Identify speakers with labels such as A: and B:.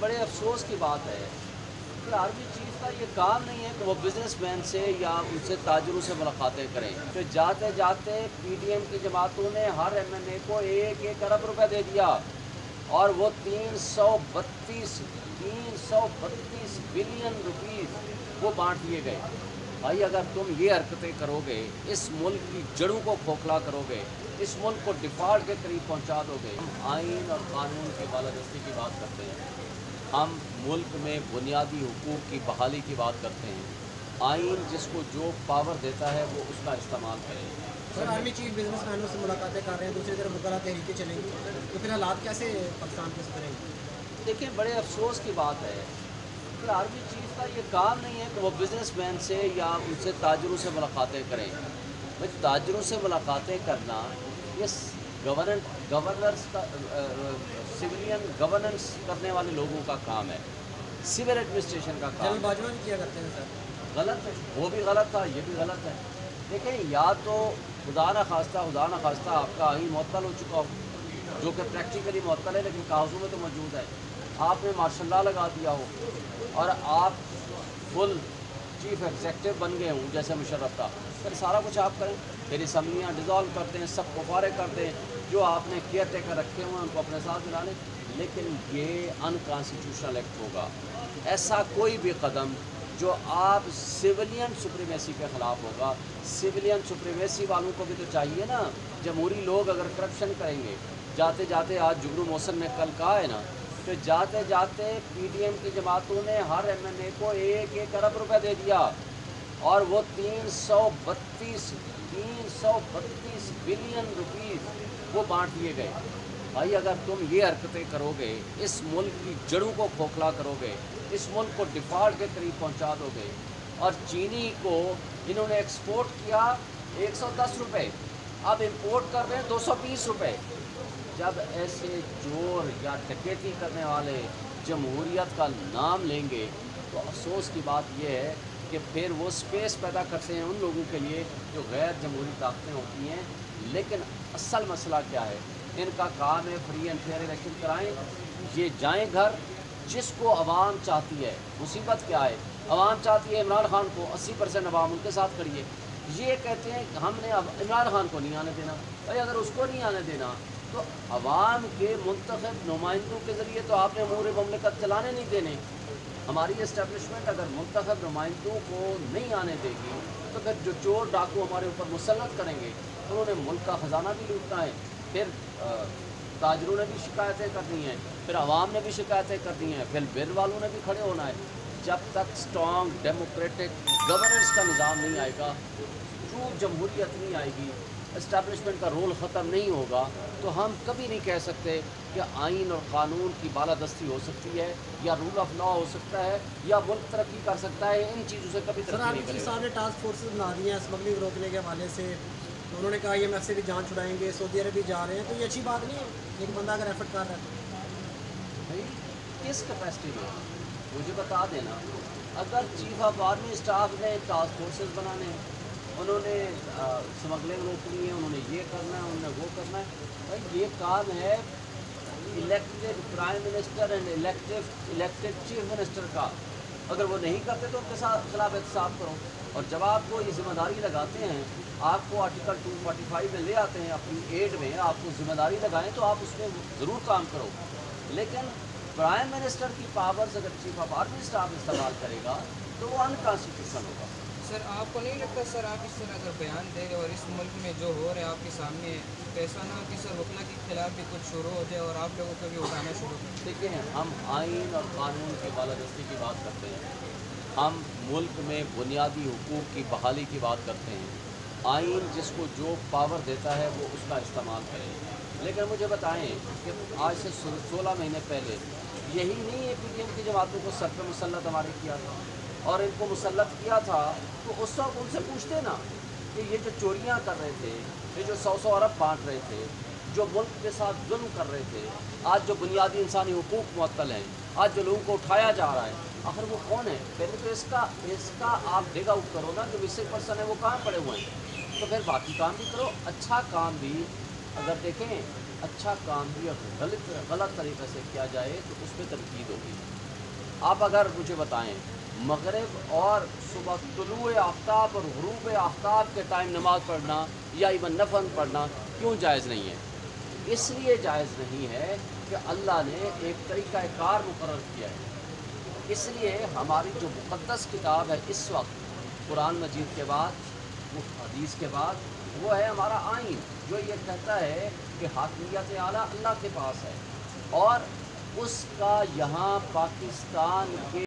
A: बड़े अफसोस की बात है। कि आर्मी चीफ का ये काम नहीं है कि वो बिजनेसमैन से या उनसे ताजरों से मुलाकातें करें। तो जाते जाते पीडीएम की जमातों ने हर एमएनए को एक एक अरब रुपए दे दिया। और वो तीन सौ बत्तीस, तीन सौ बत्तीस बिलियन रुपीस वो बांट दिए गए। भाई, अगर तुम ये हरकतें करोगे, इस मुल्क की जड़ों को खोखला करोगे, इस मुल्क को डिफ़ॉल्ट के करीब पहुँचा दोगे, हम आइन और कानून की बालादस्ती की बात करते हैं। हम मुल्क में बुनियादी हकूक़ की बहाली की बात करते हैं। आइन जिसको जो पावर देता है वो उसका इस्तेमाल करें।
B: सर आर्मी चीफ बिजनेसमैनों से मुलाकातें कर रहे हैं दूसरी तरफ़ मुकरा तहरीकें चलेंगी। तो फिर हालात कैसे पाकिस्तान के सुधरेंगे
A: देखिए बड़े अफसोस की बात है। कि आर्मी चीफ का ये काम नहीं है कि वह वो बिजनेसमैन से या उनसे ताजरों से मुलाकातें करें। भाई ताजरों से मुलाकातें करना ये गवर्न गवर्नर्स का सिविलियन गवर्नेंस करने वाले लोगों का काम है। सिविल एडमिनिस्ट्रेशन का काम
B: भी किया करते हैं सर।
A: गलत है। वो भी गलत था ये भी गलत है। देखें या तो खुदा न खास्ता खुदा न खास्ता आपका आइन मअतल हो चुका हो जो कि प्रैक्टिकली मअतल है लेकिन कागज़ों में तो मौजूद है। आपने मार्शल लगा दिया हो और आप फुल चीफ एग्जेक्टिव बन गए हूँ जैसे मुशर्रफ था। फिर सारा कुछ आप करें। फिर असम्बलियाँ डिज़ोल्व करते हैं, सब फारे करते हैं। जो आपने केयर टेकर रखे हुए हैं, उनको अपने साथ मिला लें। लेकिन ये अनकॉन्स्टिट्यूशनल एक्ट होगा। ऐसा कोई भी कदम जो आप सिविलियन सुप्रीमेसी के ख़िलाफ़ होगा। सिविलियन सुप्रीमेसी वालों को भी तो चाहिए ना। जमहूरी लोग अगर करप्शन करेंगे जाते जाते आज जुगनू मौसम में कल कहा है ना तो जाते जाते पीडीएम की जमातों ने हर एमएनए को एक एक अरब रुपए दे दिया। और वो तीन सौ बत्तीस, तीन सौ बत्तीस बिलियन रुपीस वो बांट दिए गए। भाई, अगर तुम ये हरकतें करोगे, इस मुल्क की जड़ों को खोखला करोगे, इस मुल्क को डिफ़ॉल्ट के करीब पहुँचा दोगे, और चीनी को इन्होंने एक्सपोर्ट किया एक सौ दस रुपये अब इम्पोर्ट कर रहे हैं दो सौ बीस रुपये जब ऐसे ज़ोर या डकैती करने वाले जमहूरियत का नाम लेंगे तो अफसोस की बात यह है कि फिर वो स्पेस पैदा करते हैं उन लोगों के लिए जो गैर जमहूरी ताकतें होती हैं। लेकिन असल मसला क्या है? इनका काम है फ्री एंड फेयर इलेक्शन कराएँ। ये जाएँ घर, जिसको आवाम चाहती है। मुसीबत क्या है? आवाम चाहती है इमरान खान को 80 परसेंट आवाम उनके साथ खड़ी है ये कहते हैं हमने अब इमरान खान को नहीं आने देना। भाई, अगर उसको नहीं आने देना तो अवाम के मंतखब नुमाइंदों के ज़रिए तो आपने अमूर ममलिकत चलाने नहीं देने। हमारी इस्टेबलिशमेंट अगर मंतखब नुमाइंदों को नहीं आने देगी तो फिर जो चोर डाकू हमारे ऊपर मुसलत करेंगे तो उन्होंने मुल्क का ख़जाना भी लूटना है, फिर ताजरों ने भी शिकायतें करनी हैं, फिर आवाम ने भी शिकायतें करनी हैं, फिर बिल वालों ने भी खड़े होना है। जब तक स्ट्रॉन्ग डेमोक्रेटिक गवर्नेंस का निज़ाम नहीं आएगा ट्रू जमहूरियत नहीं आएगी इस्टेब्लिशमेंट का रोल ख़त्म नहीं होगा तो हम कभी नहीं कह सकते कि आइन और क़ानून की बालादस्ती हो सकती है या रूल ऑफ़ लॉ हो सकता है या मुल्क तरक्की कर सकता है इन चीज़ों से कभी तरक्की नहीं
B: साहब ने टास्क फोर्सेज बना दी हैं स्मगलिंग रोकने के हवाले से। तो उन्होंने कहा आई से भी जान छुड़ाएँगे सऊदी अरब भी जा रहे हैं। तो ये अच्छी बात नहीं है एक बंदा अगर एफर्ट कर रहा है
A: भाई किस कैपेसिटी में? मुझे बता देना। अगर चीफ ऑफ़ आर्मी स्टाफ ने टास्क फोर्सेज बनाने हैं उन्होंने स्मगलिंग रोकनी है, उन्होंने ये करना है, उन्होंने वो करना है। भाई, ये काम है elected prime minister and elected elected chief minister का। अगर वो नहीं करते तो उनके साथ खिलाफ एहतसाब करो। और जब आप वो ये ज़िम्मेदारी लगाते हैं, आपको आर्टिकल 245 में ले आते हैं, अपनी एड में आपको ज़िम्मेदारी लगाएँ तो आप उसमें ज़रूर काम करो। लेकिन प्राइम मिनिस्टर की पावर्स अगर चीफ ऑफ़ आर्मी स्टाफ इस्तेमाल करेगा तो वो अनकॉन्स्टिट्यूशन होगा।
C: सर, आपको नहीं लगता सर, आप इस तरह अगर बयान दे रहे और इस मुल्क में जो हो रहा है आपके सामने, ऐसा ना कि सर वकला के खिलाफ भी कुछ शुरू हो जाए और आप लोगों को भी उठाना शुरू कर
A: देखिए, हम आइन और कानून की बालादस्ती की बात करते हैं। हम मुल्क में बुनियादी हकूक़ की बहाली की बात करते हैं। आइन जिसको जो पावर देता है, वो उसका इस्तेमाल करें। लेकिन मुझे बताएँ कि आज से सोलह महीने पहले, यही नहीं है पी टी एम की जमातों को सर पर मुसलत हमारे किया था और इनको मुसलत किया था तो उस वक्त उनसे पूछते ना कि ये जो चोरियाँ कर रहे थे, ये जो सौ सौ अरब बांट रहे थे, जो मुल्क के साथ जुल्म कर रहे थे, आज जो बुनियादी इंसानी हकूक़ मअतल हैं, आज जो लोगों को उठाया जा रहा है, आखिर वो कौन है? पहले तो इसका इसका आप डिग आउट करो ना जो मिसिंग पर्सन है, वो कहाँ पड़े हुए हैं? तो फिर बाकी काम भी करो अच्छा काम भी, अगर देखें अच्छा काम भी अगर गलत गलत तरीके से किया जाए तो उस पर तनकीद होगी। आप अगर मुझे बताएँ मगरब और सुबह तुलु आफ्ताब और ग़रूब आफ्ताब के टाइम नमाज़ पढ़ना या इवन नफन पढ़ना क्यों जायज़ नहीं है? इसलिए जायज़ नहीं है कि अल्लाह ने एक तरीक़ा कार मुकर किया है। इसलिए हमारी जो मुक़दस किताब है इस वक्त, कुरान मजीद के बाद, हदीस के बाद, वो है हमारा आइन जो ये कहता है कि हाकमियत आला अल्लाह के पास है और उसका यहाँ पाकिस्तान के